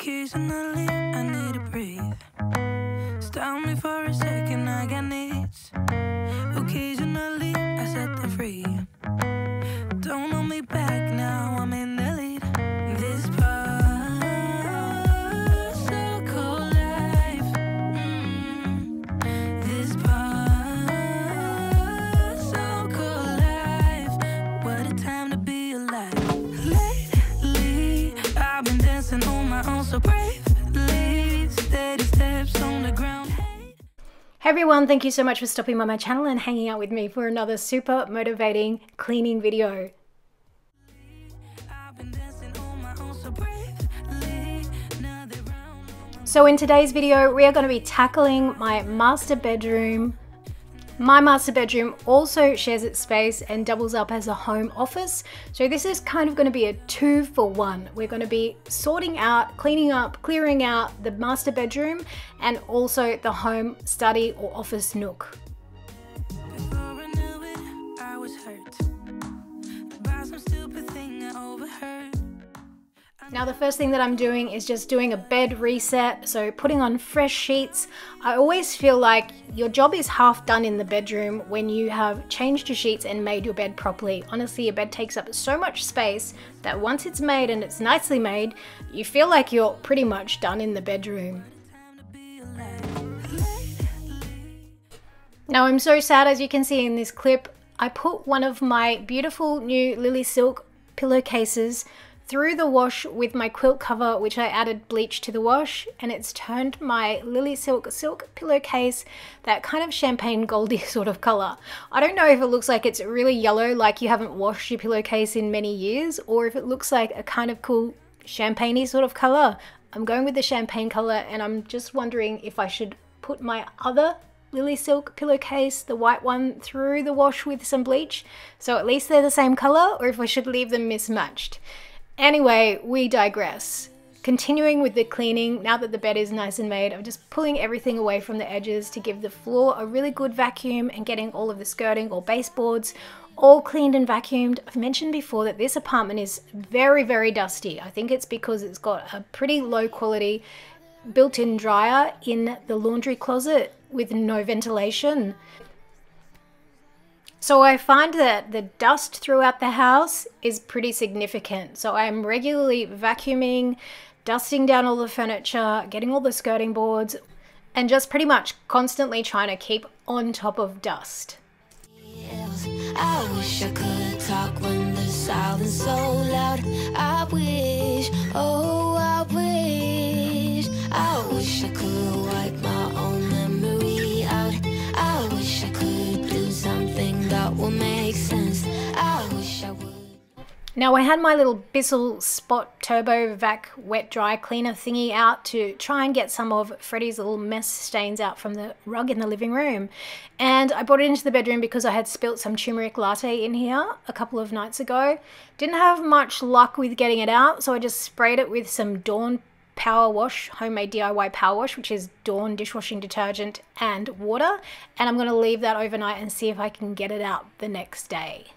Occasionally, I need to breathe. Stop me for everyone, thank you so much for stopping by my channel and hanging out with me for another super motivating cleaning video. So in today's video, we are going to be tackling my master bedroom. My master bedroom also shares its space and doubles up as a home office. So this is kind of going to be a two for one. We're going to be sorting out, cleaning up, clearing out the master bedroom and also the home study or office nook. Now the first thing that I'm doing is just doing a bed reset, so putting on fresh sheets. I always feel like your job is half done in the bedroom when you have changed your sheets and made your bed properly. Honestly, your bed takes up so much space that once it's made and it's nicely made, you feel like you're pretty much done in the bedroom. Now I'm so sad as you can see in this clip, I put one of my beautiful new Lily Silk pillowcases through the wash with my quilt cover which I added bleach to the wash and it's turned my Lily Silk silk pillowcase that kind of champagne goldy sort of color. I don't know if it looks like it's really yellow like you haven't washed your pillowcase in many years or if it looks like a kind of cool champagne sort of color. I'm going with the champagne color and I'm just wondering if I should put my other Lily Silk pillowcase, the white one, through the wash with some bleach. So at least they're the same color or if I should leave them mismatched. Anyway, we digress. Continuing with the cleaning, now that the bed is nice and made, I'm just pulling everything away from the edges to give the floor a really good vacuum and getting all of the skirting or baseboards all cleaned and vacuumed. I've mentioned before that this apartment is very, very dusty. I think it's because it's got a pretty low quality built-in dryer in the laundry closet with no ventilation. So I find that the dust throughout the house is pretty significant. So I'm regularly vacuuming, dusting down all the furniture, getting all the skirting boards, and just pretty much constantly trying to keep on top of dust. I wish I could talk when the silence so loud. I wish, oh, Now I had my little Bissell Spot Turbo Vac wet dry cleaner thingy out to try and get some of Freddie's little mess stains out from the rug in the living room. And I brought it into the bedroom because I had spilt some turmeric latte in here a couple of nights ago. Didn't have much luck with getting it out, so I just sprayed it with some Dawn Power Wash, homemade DIY Power Wash, which is Dawn dishwashing detergent and water. And I'm going to leave that overnight and see if I can get it out the next day.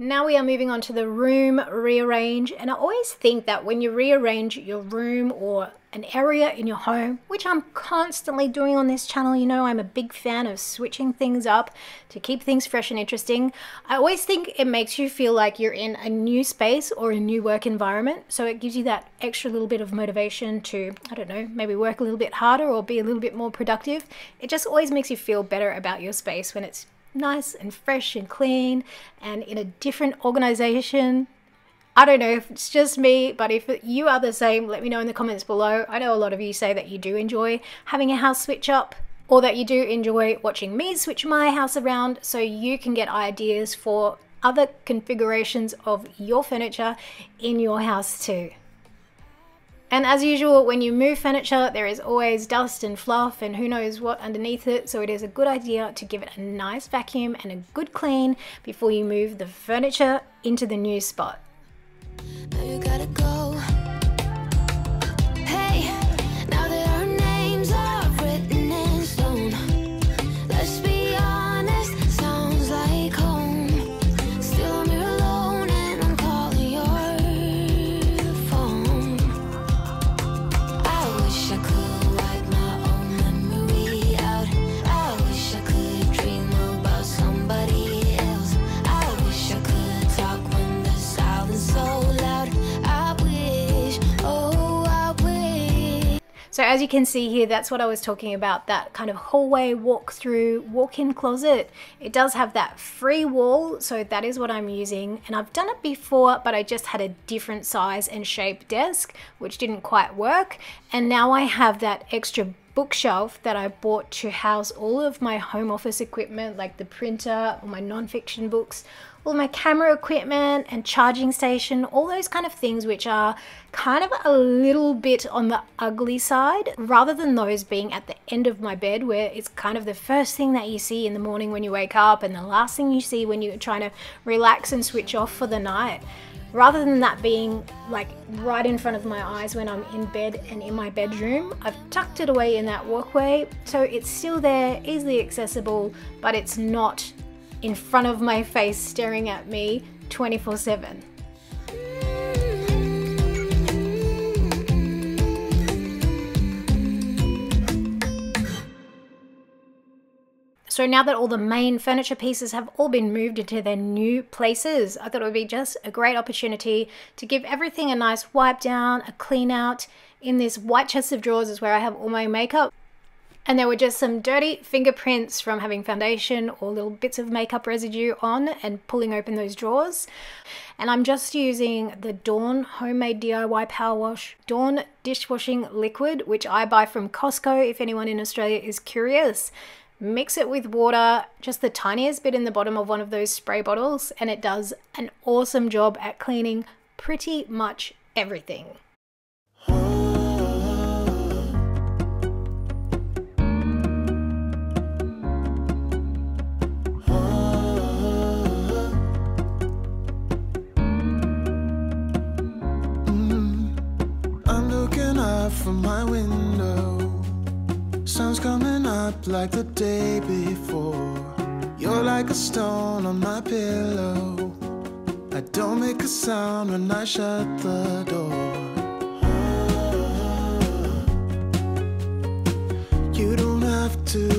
Now we are moving on to the room rearrange and I always think that when you rearrange your room or an area in your home, which I'm constantly doing on this channel, you know I'm a big fan of switching things up to keep things fresh and interesting. I always think it makes you feel like you're in a new space or a new work environment, so it gives you that extra little bit of motivation to, I don't know, maybe work a little bit harder or be a little bit more productive. It just always makes you feel better about your space when it's nice and fresh and clean and in a different organization. I don't know if it's just me, but if you are the same, let me know in the comments below. I know a lot of you say that you do enjoy having a house switch up or that you do enjoy watching me switch my house around so you can get ideas for other configurations of your furniture in your house too. And as usual, when you move furniture, there is always dust and fluff and who knows what underneath it. So it is a good idea to give it a nice vacuum and a good clean before you move the furniture into the new spot. As you can see here, that's what I was talking about, that kind of hallway walk through walk-in closet. It does have that free wall, so that is what I'm using. And I've done it before, but I just had a different size and shape desk, which didn't quite work. And now I have that extra bookshelf that I bought to house all of my home office equipment, like the printer, or my non-fiction books, all my camera equipment and charging station, all those kind of things which are kind of a little bit on the ugly side, rather than those being at the end of my bed where it's kind of the first thing that you see in the morning when you wake up and the last thing you see when you're trying to relax and switch off for the night. Rather than that being like right in front of my eyes when I'm in bed and in my bedroom, I've tucked it away in that walkway so it's still there, easily accessible, but it's not in front of my face staring at me 24 7. So now that all the main furniture pieces have all been moved into their new places, I thought it would be just a great opportunity to give everything a nice wipe down, a clean out. In this white chest of drawers is where I have all my makeup. And there were just some dirty fingerprints from having foundation or little bits of makeup residue on and pulling open those drawers. And I'm just using the Dawn Homemade DIY Power Wash Dawn Dishwashing Liquid, which I buy from Costco if anyone in Australia is curious mix it with water, just the tiniest bit in the bottom of one of those spray bottles, and it does an awesome job at cleaning pretty much everything. From my window. Sun's coming up like the day before. You're like a stone on my pillow. I don't make a sound when I shut the door. You don't have to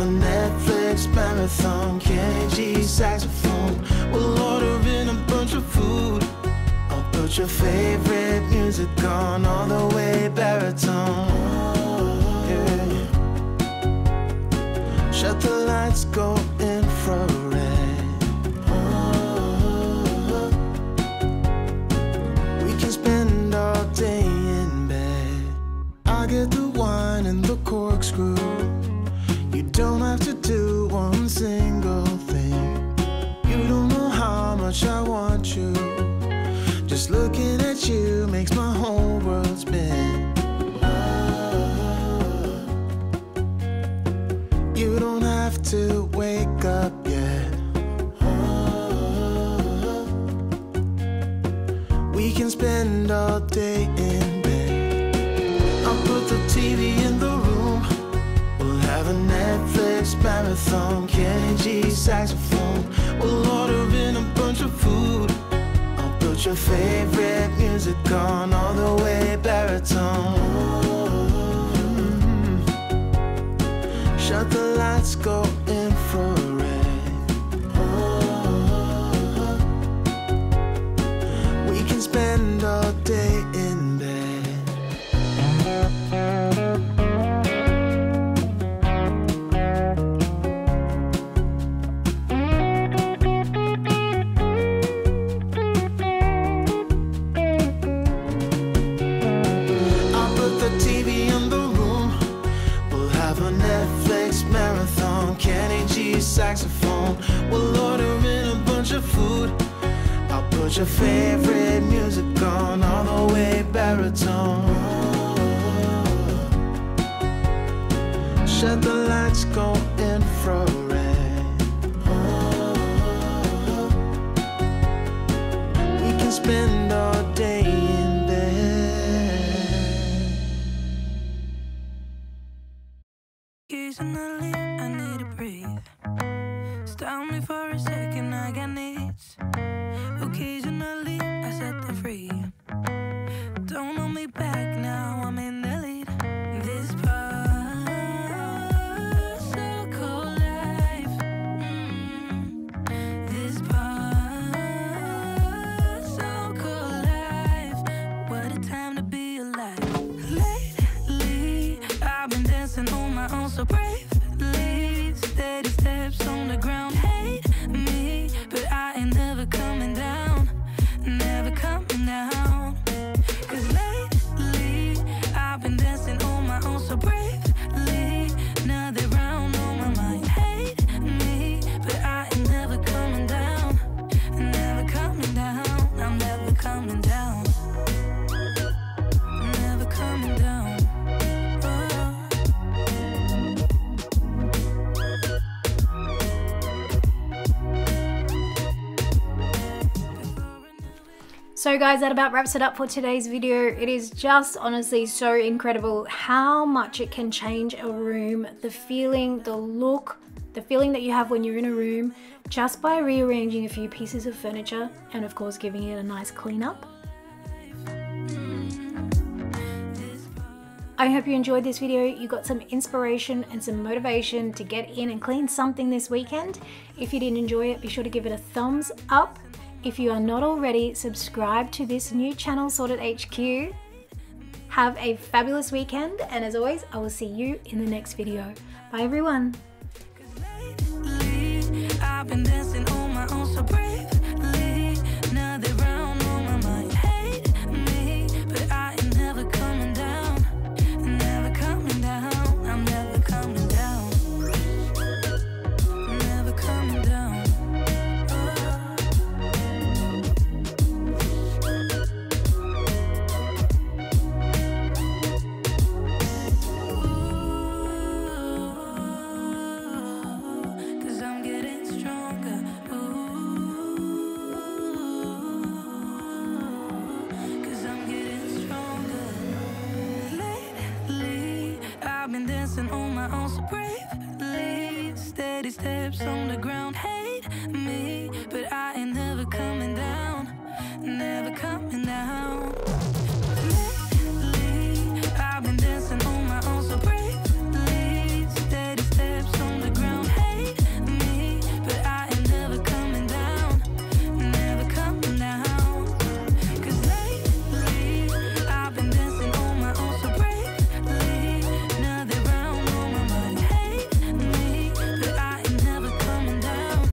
have a Netflix marathon. Kenny G saxophone. We'll order in a bunch of food. I'll put your favorite music on all the way baritone. Yeah. Shut the lights, go spend all day in bed. I'll put the TV in the room. We'll have a Netflix marathon. Kenny G saxophone. We'll order in a bunch of food. I'll put your favorite music on all the way baritone. Shut the lights, go infrared. Put your favorite music on all the way baritone. Shut the lights, go So, guys, that about wraps it up for today's video. It is just honestly so incredible how much it can change a room. The feeling, the look, the feeling that you have when you're in a room just by rearranging a few pieces of furniture and, of course, giving it a nice clean up. I hope you enjoyed this video. You got some inspiration and some motivation to get in and clean something this weekend. If you did enjoy it, be sure to give it a thumbs up. If you are not already, subscribe to this new channel, Sorted HQ. Have a fabulous weekend, and as always, I will see you in the next video. Bye, everyone.